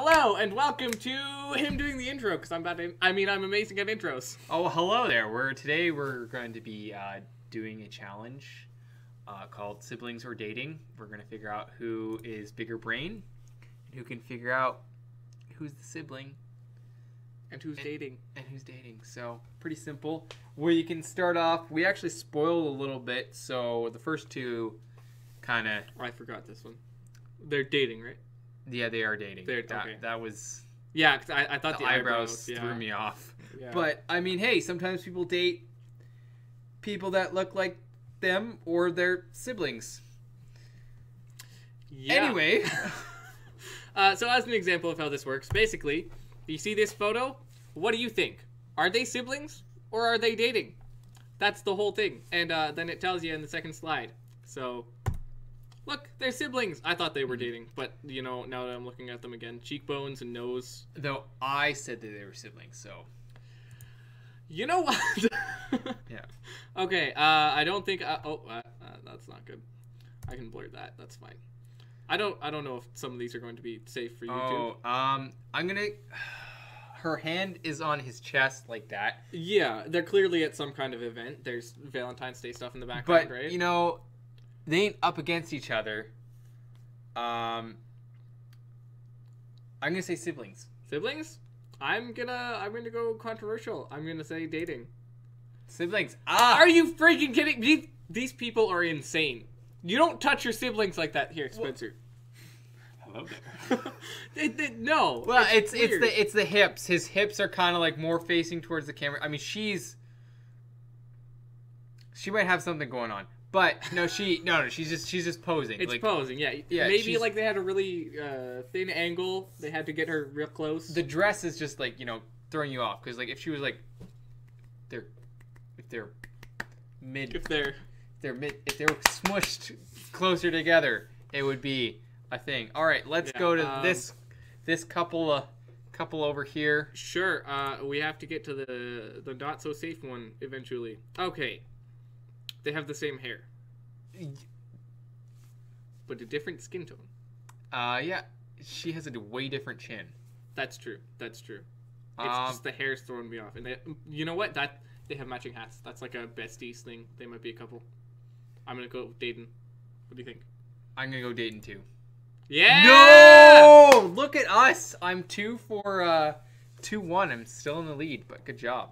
Hello and welcome to him doing the intro because I'm bad. At, I mean, I'm amazing at intros. Oh, hello there. We're today we're going to be uh, doing a challenge uh, called siblings or dating. We're going to figure out who is bigger brain and who can figure out who's the sibling And who's dating? and who's dating. So pretty simple. We can start off. We actually spoiled a little bit, so the first two kind of Oh, I forgot this one. They're dating, right? Yeah they are dating. They're- that, okay. that was Yeah, 'cause I, I thought the, the, eyebrows, yeah. threw me off. Yeah. But I mean, hey, sometimes people date people that look like them or their siblings. Yeah. Anyway, Uh, so as an example of how this works, basically, you see this photo. What do you think? Are they siblings or are they dating? That's the whole thing, and uh, then it tells you in the second slide. So, look, they're siblings. I thought they were dating, but you know, now that I'm looking at them again, cheekbones and nose. though I said that they were siblings, so You know what? yeah. Okay, uh, I don't think. Uh, oh, uh, uh, that's not good. I can blur that. That's fine. I don't. I don't know if some of these are going to be safe for YouTube. Oh, um, I'm gonna. Her hand is on his chest like that, Yeah, they're clearly at some kind of event. There's Valentine's Day stuff in the but background, right? you know, they ain't up against each other. Um, I'm gonna say siblings. Siblings? I'm gonna. I'm gonna go controversial. I'm gonna say dating. Siblings. Ah, Are you freaking kidding? These, these people are insane. You don't touch your siblings like that here, Spencer. hello there. They- they- no. Well, it's it's, weird. the it's the hips. His hips are kind of like more facing towards the camera. I mean, she's she might have something going on, but no, she no no she's just she's just posing. It's like posing, yeah. Yeah, Maybe she's- like they had a really uh, thin angle. They had to get her real close. the dress is just like you know throwing you off because like if she was like they're if they're mid if they're if they're mid if they were smushed closer together, it would be a thing. All right, let's Yeah, go to um, this this couple uh couple over here. sure, uh, we have to get to the the not so safe one eventually. Okay, they have the same hair, but a different skin tone. Uh, yeah, she has a way different chin. That's true. That's true. It's Um, just the hair's throwing me off. And they, you know what? That they have matching hats. That's like a besties thing. They might be a couple. I'm gonna go with Dayton. What do you think? I'm gonna go Dayton too. Yeah. No! Look at us. I'm two for uh two one. I'm still in the lead, but good job.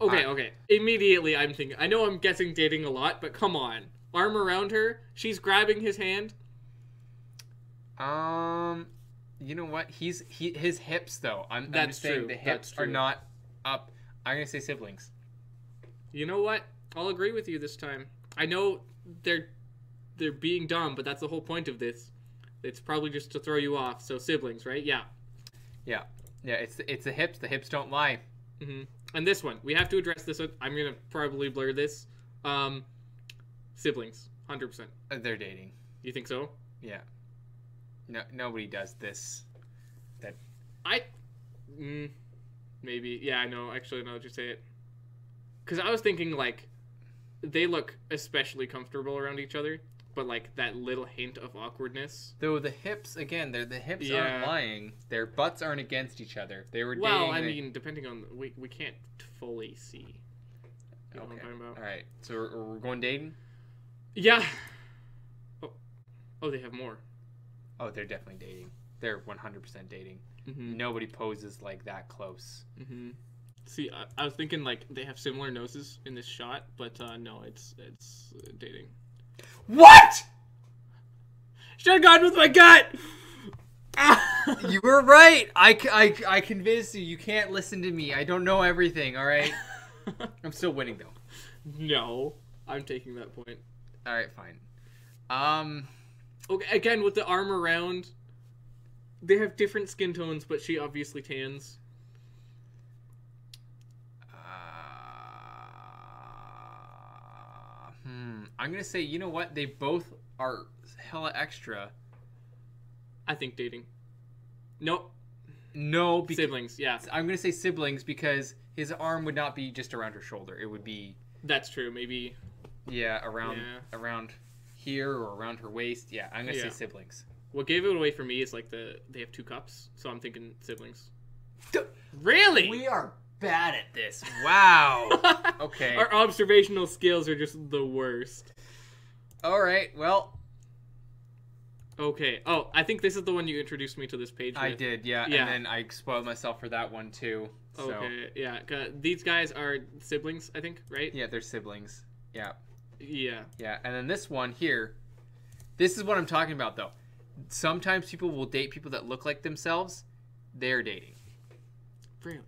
Okay. Uh, Okay. Immediately, I'm thinking. I know I'm guessing dating a lot, but come on. Arm around her. She's grabbing his hand. Um, you know what? He's he his hips though. I'm, I'm That's saying true, the that's hips are not up. I'm gonna say siblings. You know what? I'll agree with you this time. I know they're they're being dumb, but that's the whole point of this. It's probably just to throw you off. So siblings, right? Yeah. Yeah, yeah. It's it's the hips. The hips don't lie. hmm And this one, we have to address this. one. I'm gonna probably blur this. Um, siblings, hundred percent. Uh, They're dating. You think so? Yeah. No, nobody does this. That I, mm, maybe. Yeah, I know. Actually, that you say it, because I was thinking like, they look especially comfortable around each other, but like that little hint of awkwardness. Though the hips again, they're the hips Yeah. aren't lying. Their butts aren't against each other. They were dating. Well. I they- mean, depending on we we can't fully see. You know what I'm okay. talking about? All right. So we're, we're going dating. Yeah. Oh, oh, they have more. Oh, they're definitely dating. They're 100% dating. Mm-hmm. Nobody poses like that close. Mm-hmm. See, I, I was thinking like they have similar noses in this shot, but uh, no, it's it's uh, dating. What? Should have gone with my gut. you were right. I, I, I convinced you. You can't listen to me. I don't know everything. All right. I'm still winning though. no, I'm taking that point. All right, fine. Um, Okay, again with the arm around. They have different skin tones, but she obviously tans. Hmm. I'm gonna say, you know what? They both are hella extra. I think dating. Nope, No, because siblings. Yeah, I'm gonna say siblings because his arm would not be just around her shoulder. It would be that's true. Maybe yeah around Yeah. around here or around her waist. Yeah, I'm gonna Yeah. say siblings. What gave it away for me is like the they have two cups, so I'm thinking siblings. D- Really? We are bad at this. Wow. okay. Our observational skills are just the worst. All right. Well, Okay. Oh, I think this is the one you introduced me to this page. I did. Yeah. Yeah. And then I spoiled myself for that one too. So Okay. Yeah. These guys are siblings, I think, right? yeah, they're siblings. Yeah. Yeah. Yeah. And then this one here. This is what I'm talking about though. Sometimes people will date people that look like themselves. They're dating. Really?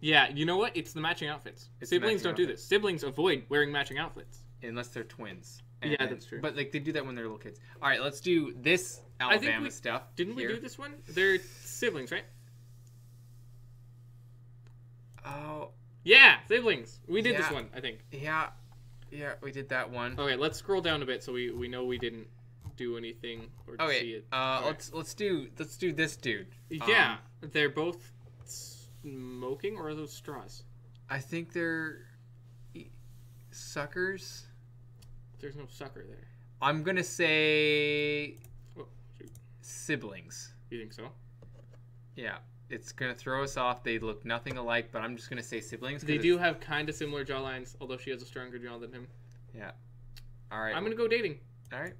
Yeah. You know what? It's the matching outfits. It's Siblings matching don't do this. Siblings avoid wearing matching outfits. unless they're twins. Yeah, that's true. But like they do that when they're little kids. All right, let's do this think Alabama we- stuff. Didn't we do this one? They're siblings, right? Oh, Yeah, siblings. We did this one, I think. yeah, yeah. We did that one. Okay, let's scroll down a bit so we, we know we didn't do anything or see it. uh, Alright. let's let's do let's do this dude. Yeah, Um, they're both smoking, or are those straws? I think they're e- suckers. There's no sucker there. I'm gonna say Oh, shoot. siblings. You think so? Yeah, it's gonna throw us off. They look nothing alike, but I'm just gonna say siblings. 'cause They it's- do have kind of similar jawlines, although she has a stronger jaw than him. Yeah. All right. I'm gonna go dating. All right.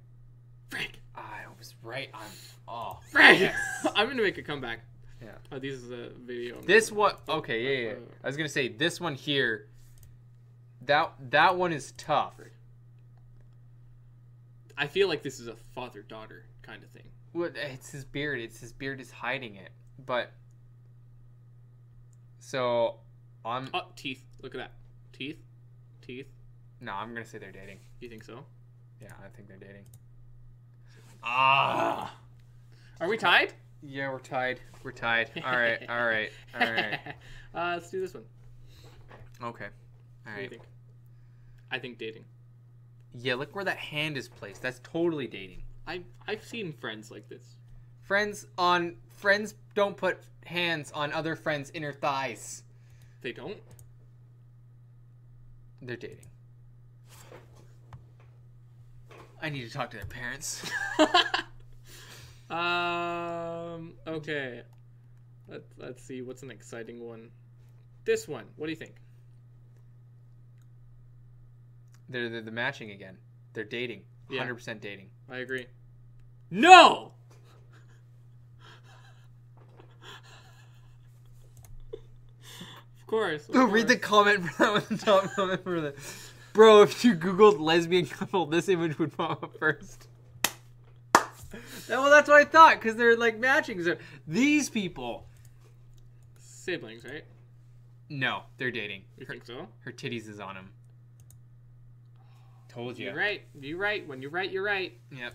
Frank! I was right. I'm. Oh. Frank! I'm gonna make a comeback. Yeah. Oh, this is a video. This one, okay, yeah, yeah. I was gonna say this one here. That that one is tough. I feel like this is a father daughter kind of thing. What? It's his beard. It's his beard is hiding it. But so I'm Oh, teeth. Look at that. Teeth. Teeth. no. I'm gonna say they're dating. You think so? Yeah, I think they're dating. Ah. Are we tied? Yeah, we're tied. We're tied. All right. All right. All right. uh, let's do this one. Okay. All What do you think? I think dating. Yeah, look where that hand is placed. That's totally dating. I I've seen friends like this. Friends on friends don't put hands on other friends' inner thighs. They don't. They're dating. I need to talk to their parents. um. Okay. Let's let's see. What's an exciting one? This one. What do you think? They're, they're the matching again. They're dating. Yeah. 100% dating. I agree. No. of course. of Oh, read the comment for that one. Top comment for the. Bro, if you googled lesbian couple, this image would pop up first. Well, that's what I thought, because they're like matching. So these people. siblings, right? No, they're dating. You Her, think so? her titties is on him. Told you. You're right. You're right. When you're right, you're right. Yep.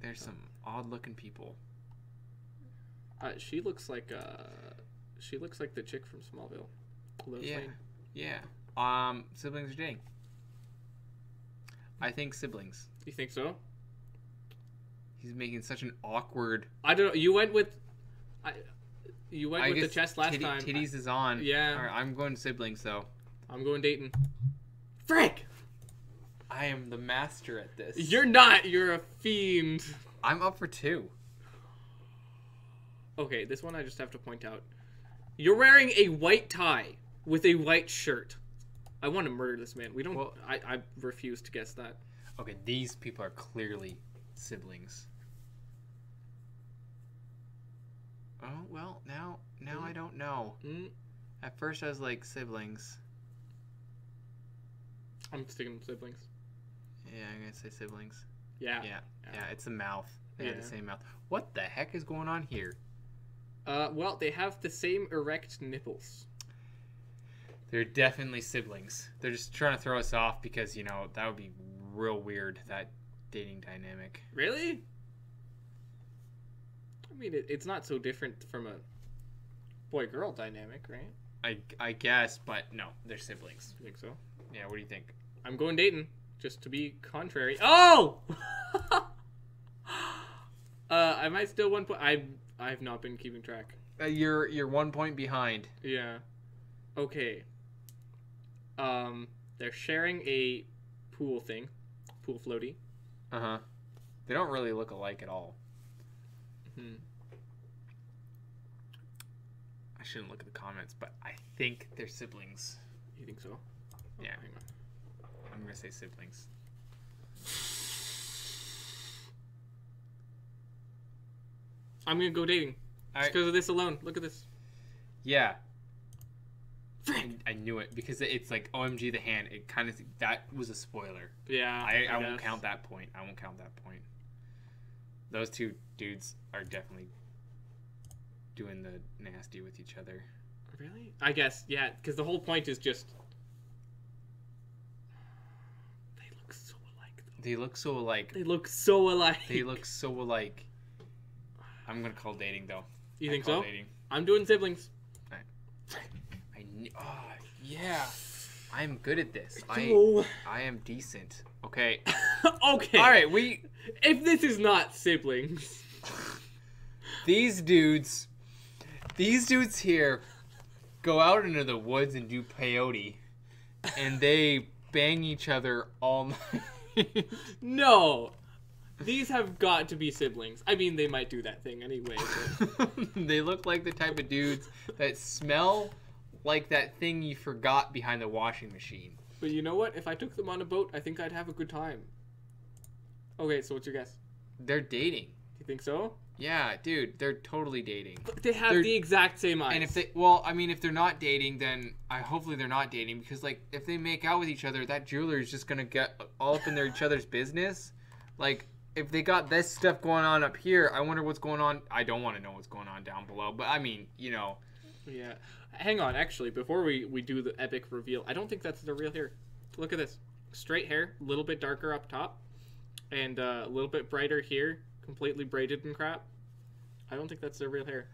There's some odd looking people. Uh, she looks like uh, she looks like the chick from Smallville. Lois Yeah. Lane. Yeah. Um, siblings are dating. I think siblings. You think so? He's making such an awkward. I don't know. You went with, I, you went I with the chest last titty- time. Titties is on. Yeah. All right, I'm going to siblings though. I'm going Dayton. Frank, I am the master at this. you're not. You're a fiend. I'm up for two. Okay, this one I just have to point out. You're wearing a white tie with a white shirt. I want to murder this man. We don't. Well- I, I refuse to guess that. Okay, these people are clearly siblings. Oh well, now now I don't know. Mm, At first I was like siblings. I'm sticking with siblings. Yeah, I'm gonna say siblings. Yeah. Yeah, yeah, it's a mouth. They have the same mouth. What the heck is going on here? Uh, well, they have the same erect nipples. They're definitely siblings. They're just trying to throw us off because you know that would be real weird that dating dynamic. Really? I mean, it, it's not so different from a boy-girl dynamic, right? I I guess, but no, they're siblings. You think so? Yeah, what do you think? I'm going Dayton, just to be contrary. Oh! uh, I might still one point. I I've not been keeping track. Uh, you're you're one point behind. Yeah. Okay. Um, they're sharing a pool thing, pool floaty. Uh huh. They don't really look alike at all. Hmm. I shouldn't look at the comments, but I think they're siblings. You think so? Yeah. hang on. I'm gonna say siblings. I'm gonna go dating. I- Just because of this alone. Look at this. Yeah. I, I knew it because it's like OMG the hand. It kind of that was a spoiler. Yeah. I, I, won't count that point. I won't count that point. Those two dudes are definitely doing the nasty with each other. Really? I guess, yeah, because the whole point is just. They look so alike. Though. They look so alike. They look so alike. They look so alike. I'm gonna call dating though. You I think so? Dating. I'm doing siblings. I kn- oh ah, yeah. I'm good at this. I I am decent. Okay. okay. All right. We If this is not siblings, these dudes, these dudes here, go out into the woods and do peyote, and they bang each other all night. no. These have got to be siblings. I mean, they might do that thing anyway. But... they look like the type of dudes that smell like that thing you forgot behind the washing machine. But you know what? If I took them on a boat, I think I'd have a good time. Okay, so what's your guess? They're dating. Do you think so? Yeah, dude, they're totally dating. But they have They're- the exact same eyes. And if they, well, I mean, if they're not dating, then I hopefully they're not dating because, like, if they make out with each other, that jeweler is just gonna get all up in their each other's business. Like, if they got this stuff going on up here, I wonder what's going on. I don't want to know what's going on down below, but I mean, you know, Yeah. Hang on, actually, before we, we do the epic reveal, I don't think that's the real hair. Look at this. Straight hair, a little bit darker up top, and uh, a little bit brighter here, completely braided and crap. I don't think that's their real hair.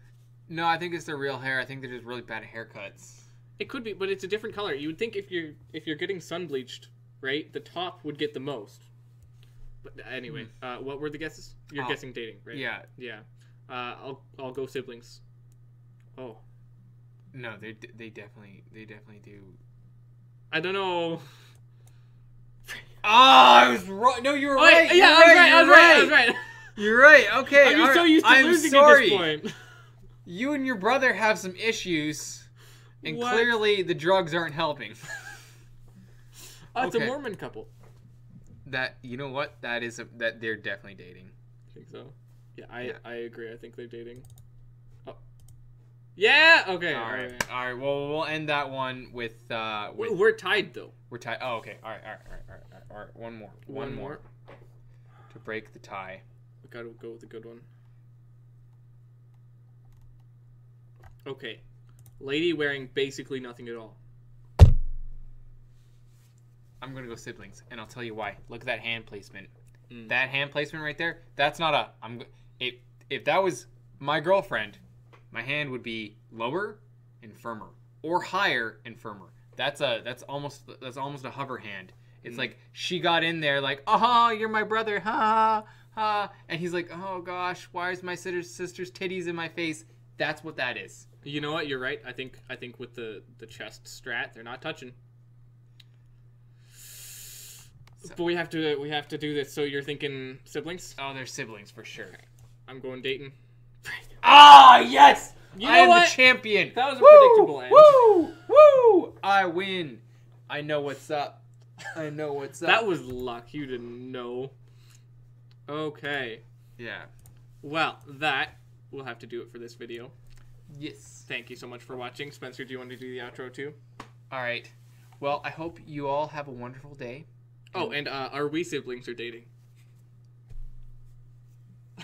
no, I think it's their real hair. I think they're just really bad haircuts. It could be, but it's a different color. You would think if you're if you're getting sun bleached, right, the top would get the most. But anyway, uh, what were the guesses? You're Oh, guessing dating, right? Yeah, Yeah. Uh, I'll I'll go siblings. Oh, no, they they definitely they definitely do. I don't know. Oh, I was wrong. No, you were Oh, right. yeah, You're I was right. I was right. I was right. You're right. Okay, I'm all so used to I'm losing sorry. at this point. You and your brother have some issues, and What? clearly the drugs aren't helping. Oh, it's Okay. a Mormon couple. that you know what? That is a, that they're definitely dating. I think so. Yeah, I Yeah. I agree. I think they're dating. Yeah. Okay. all all right, right. all right. Well, we'll end that one with uh with We're, tied though. we're tied. Oh, okay. All right, all right, all right, all right, all right. One more, one, more to break the tie. We gotta go with a good one. Okay. Lady wearing basically nothing at all. I'm gonna go siblings, and I'll tell you why. Look at that hand placement. Mm. That hand placement right there. That's not a. I'm. If if that was my girlfriend, my hand would be lower and firmer, or higher and firmer. That's a. That's almost. That's almost a hover hand. It's Mm. like she got in there like, oh, you're my brother, ha ha ha, and he's like, oh gosh, why is my sister's sister's titties in my face? That's what that is. You know what? You're right. I think I think with the the chest strat, they're not touching. So- But we have to we have to do this. So you're thinking siblings? Oh, they're siblings for sure. I'm going Dayton. Ah, yes! You I know am what? the champion. That was a Woo! predictable end. Woo! Woo! I win. I know what's up. I know what's up. That was luck. You didn't know. Okay. yeah. Well, that will have to do it for this video. Yes. Thank you so much for watching. Spencer, do you want to do the outro too? All right. Well, I hope you all have a wonderful day. Oh, and uh, are we siblings or dating?